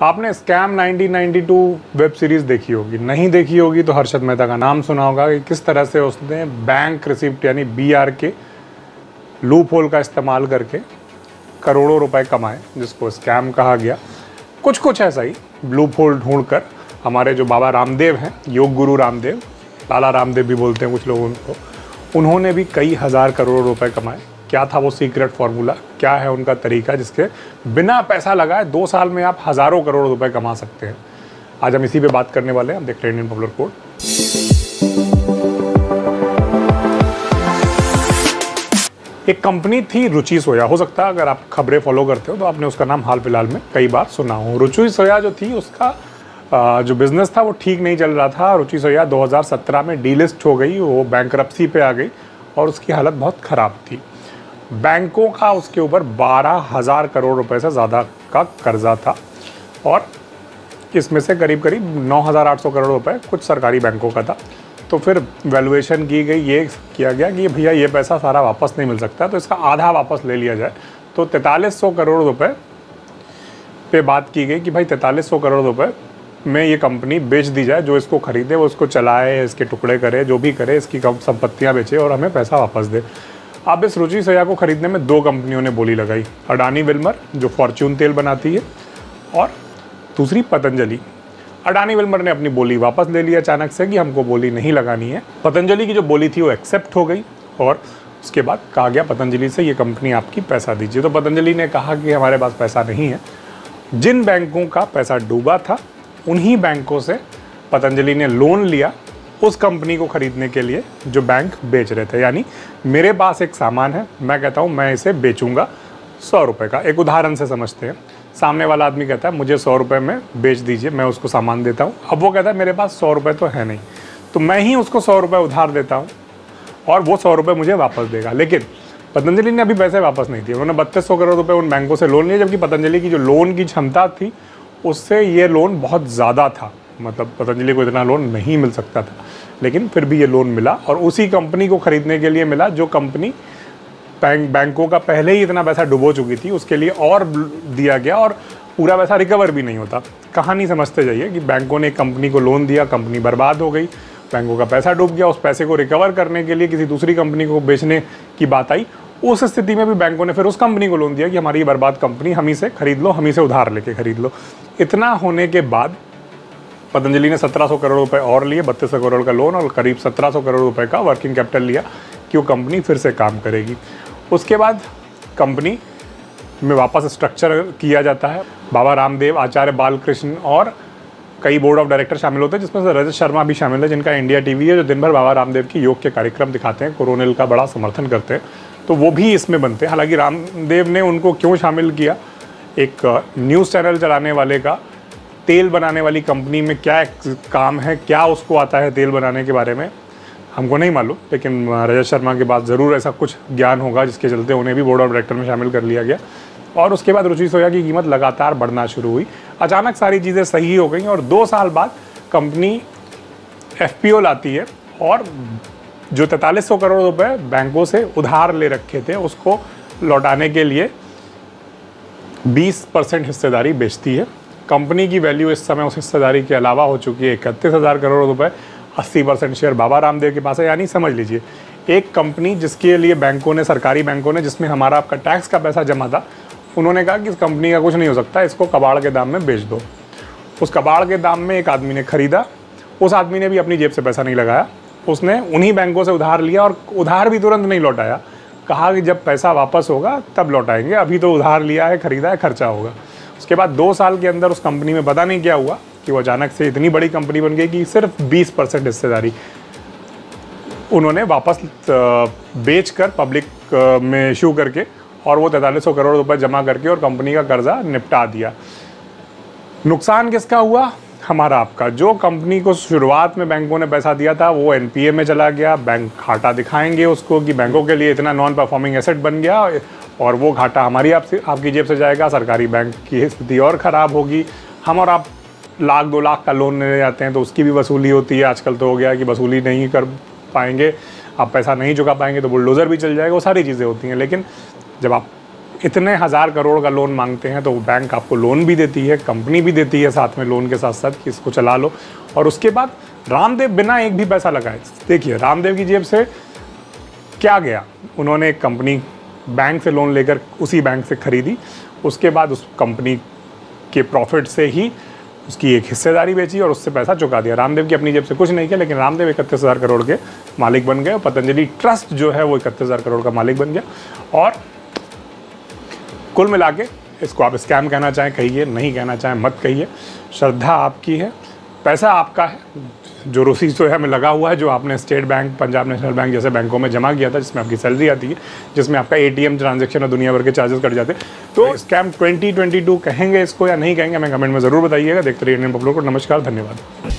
आपने scam 1992 web series देखी होगी। नहीं देखी होगी तो हर्षद मेहता का नाम सुना होगा कि किस तरह से उसने बैंक रिसिप्ट यानी बी आर के लूप होल का इस्तेमाल करके करोड़ों रुपए कमाए, जिसको स्कैम कहा गया। कुछ कुछ ऐसा ही लूप होल ढूंढ कर हमारे जो बाबा रामदेव हैं, योग गुरु रामदेव, लाला रामदेव भी बोलते हैं कुछ लोग उनको उन्होंने भी कई हज़ार करोड़ रुपए कमाए। क्या था वो सीक्रेट फार्मूला क्या है उनका तरीका जिसके बिना पैसा लगाए दो साल में आप हज़ारों करोड़ रुपए कमा सकते हैं? आज हम इसी पे बात करने वाले हैं। हम देख रहे हैं इंडियन पॉपुलर कोड एक कंपनी थी, रुचि सोया। हो सकता है अगर आप खबरें फॉलो करते हो तो आपने उसका नाम हाल फ़िलहाल में कई बार सुना हो। रुचि सोया जो थी, उसका जो बिज़नेस था, वो ठीक नहीं चल रहा था। रुचि सोया 2017 में डीलिस्ट हो गई, वो बैंक पे आ गई और उसकी हालत बहुत ख़राब थी। बैंकों का उसके ऊपर बारह हज़ार करोड़ रुपए से ज़्यादा का कर्जा था। और इसमें से करीब करीब नौ हज़ार आठ सौ करोड़ रुपए कुछ सरकारी बैंकों का था। तो फिर वैल्यूएशन की गई, ये किया गया कि भैया ये पैसा सारा वापस नहीं मिल सकता तो इसका आधा वापस ले लिया जाए। तो तैंतालीस सौ करोड़ रुपए पे बात की गई कि भाई तैंतालीस सौ करोड़ रुपए में ये कंपनी बेच दी जाए, जो इसको खरीदे, वो इसको चलाए, इसके टुकड़े करे, जो भी करे, इसकी संपत्तियाँ बेचे और हमें पैसा वापस दे। अब इस रुचि सया को खरीदने में दो कंपनियों ने बोली लगाई, अडानी विल्मर, जो फॉर्च्यून तेल बनाती है, और दूसरी पतंजलि। अडानी विल्मर ने अपनी बोली वापस ले ली अचानक से कि हमको बोली नहीं लगानी है। पतंजलि की जो बोली थी वो एक्सेप्ट हो गई, और उसके बाद कहा गया, पतंजलि से ये कंपनी आपकी पैसा दीजिए। तो पतंजलि ने कहा कि हमारे पास पैसा नहीं है। जिन बैंकों का पैसा डूबा था, उन्हीं बैंकों से पतंजलि ने लोन लिया। उस कंपनी को ख़रीदने के लिए जो बैंक बेच रहे थे। यानी मेरे पास एक सामान है, मैं कहता हूँ, मैं इसे बेचूँगा सौ रुपये का। एक उदाहरण से समझते हैं। सामने वाला आदमी कहता है, मुझे सौ रुपये में बेच दीजिए, मैं उसको सामान देता हूँ। अब वो कहता है, मेरे पास सौ रुपये तो है नहीं। तो मैं ही उसको सौ रुपये उधार देता हूँ और वो सौ रुपये मुझे वापस देगा। लेकिन पतंजलि ने अभी पैसे वापस नहीं दिए। उन्होंने बत्तीस सौ करोड़ रुपये उन बैंकों से लोन लिया जबकि पतंजलि की जो लोन की क्षमता थी, उससे ये लोन बहुत ज़्यादा था। मतलब पतंजलि को इतना लोन नहीं मिल सकता था। लेकिन फिर भी ये लोन मिला और उसी कंपनी को ख़रीदने के लिए मिला जो कंपनी बैंक बैंकों का पहले ही इतना पैसा डुबो चुकी थी, उसके लिए और दिया गया और पूरा पैसा रिकवर भी नहीं होता। कहानी समझते जाइए कि बैंकों ने कंपनी को लोन दिया कंपनी बर्बाद हो गई बैंकों का पैसा डूब गया, उस पैसे को रिकवर करने के लिए किसी दूसरी कंपनी को बेचने की बात आई। उस स्थिति में भी बैंकों ने फिर उस कंपनी को लोन दिया कि हमारी बर्बाद कंपनी हम ही से खरीद लो, हम ही से उधार लेके खरीद लो। इतना होने के बाद पतंजलि ने 1700 करोड़ रुपए और लिए, बत्तीस करोड़ का लोन और करीब 1700 करोड़ रुपए का वर्किंग कैपिटल लिया कि वो कंपनी फिर से काम करेगी। उसके बाद कंपनी में वापस स्ट्रक्चर किया जाता है। बाबा रामदेव, आचार्य बालकृष्ण और कई बोर्ड ऑफ़ डायरेक्टर शामिल होते हैं, जिसमें से रजत शर्मा भी शामिल है, जिनका इंडिया टीवी है, जो दिन भर बाबा रामदेव की योग के कार्यक्रम दिखाते हैं, कोरोनिल का बड़ा समर्थन करते हैं। तो वो भी इसमें बनते हैं। हालाँकि रामदेव ने उनको क्यों शामिल किया? एक न्यूज़ चैनल चलाने वाले का तेल बनाने वाली कंपनी में क्या काम है, क्या उसको आता है तेल बनाने के बारे में, हमको नहीं मालूम, लेकिन रजत शर्मा के बाद ज़रूर ऐसा कुछ ज्ञान होगा, जिसके चलते उन्हें भी बोर्ड ऑफ़ डायरेक्टर में शामिल कर लिया गया। और उसके बाद रुचि सोया की कीमत लगातार बढ़ना शुरू हुई। अचानक सारी चीज़ें सही हो गई और दो साल बाद कंपनी एफपीओ लाती है और जो तैंतालीस सौ करोड़ रुपए बैंकों से उधार ले रखे थे, उसको लौटाने के लिए 20 परसेंट हिस्सेदारी बेचती है। कंपनी की वैल्यू इस समय उस हिस्सेदारी के अलावा हो चुकी है इकतीस हज़ार करोड़ रुपए, अस्सी परसेंट शेयर बाबा रामदेव के पास है। यानी समझ लीजिए, एक कंपनी जिसके लिए बैंकों ने, सरकारी बैंकों ने, जिसमें हमारा आपका टैक्स का पैसा जमा था, उन्होंने कहा कि इस कंपनी का कुछ नहीं हो सकता, इसको कबाड़ के दाम में बेच दो। उस कबाड़ के दाम में एक आदमी ने खरीदा, उस आदमी ने भी अपनी जेब से पैसा नहीं लगाया। उसने उन्हीं बैंकों से उधार लिया और उधार भी तुरंत नहीं लौटाया। कहा कि जब पैसा वापस होगा, तब लौटाएँगे, अभी तो उधार लिया है, खरीदा है, खर्चा होगा। उसके बाद दो साल के अंदर उस कंपनी में पता नहीं क्या हुआ कि वो अचानक से इतनी बड़ी कंपनी बन गई कि सिर्फ़ 20 परसेंट हिस्सेदारी उन्होंने वापस बेच कर पब्लिक में इशू करके और वो तैंतालीस सौ करोड़ रुपए जमा करके और कंपनी का कर्जा निपटा दिया। नुकसान किसका हुआ? हमारा आपका। जो कंपनी को शुरुआत में बैंकों ने पैसा दिया था, वो एनपीए में चला गया। बैंक घाटा दिखाएँगे उसको कि बैंकों के लिए इतना नॉन परफॉर्मिंग एसेट बन गया। और वो घाटा हमारी आपसे, आपकी जेब से जाएगा, सरकारी बैंक की स्थिति और ख़राब होगी। हम और आप लाख, दो लाख का लोन लेने जाते हैं तो उसकी भी वसूली होती है। आजकल तो हो गया कि वसूली नहीं कर पाएँगे, आप पैसा नहीं चुका पाएँगे तो बुलडोज़र भी चल जाएगा, वो सारी चीज़ें होती हैं। लेकिन जब आप इतने हज़ार करोड़ का लोन मांगते हैं तो बैंक आपको लोन भी देती है, कंपनी भी देती है साथ में लोन के साथ साथ कि इसको चला लो। और उसके बाद रामदेव बिना एक भी पैसा लगाए, देखिए रामदेव की जेब से क्या गया? उन्होंने एक कंपनी बैंक से लोन लेकर उसी बैंक से खरीदी। उसके बाद उस कंपनी के प्रॉफिट से ही उसकी एक हिस्सेदारी बेची और उससे पैसा चुका दिया। रामदेव की अपनी जेब से कुछ नहीं किया, लेकिन रामदेव इकतीस हज़ार करोड़ के मालिक बन गए और पतंजलि ट्रस्ट जो है वो इकतीस हज़ार करोड़ का मालिक बन गया। और कुल मिला के इसको आप स्कैम कहना चाहें, कहिए, नहीं कहना चाहें, मत कहिए। श्रद्धा आपकी है, पैसा आपका है जो रोसीज तो है हमें लगा हुआ है जो आपने State Bank Punjab National Bank जैसे बैंकों में जमा किया था जिसमें आपकी सैलरी आती है जिसमें आपका ए टी एम ट्रांजेक्शन और दुनिया भर के चार्जेस कट जाते हैं। तो स्कैम 2022 कहेंगे इसको या नहीं कहेंगे हमें कमेंट में ज़रूर बताइएगा। देखते रहिए इंडियन पब्लिक को नमस्कार धन्यवाद।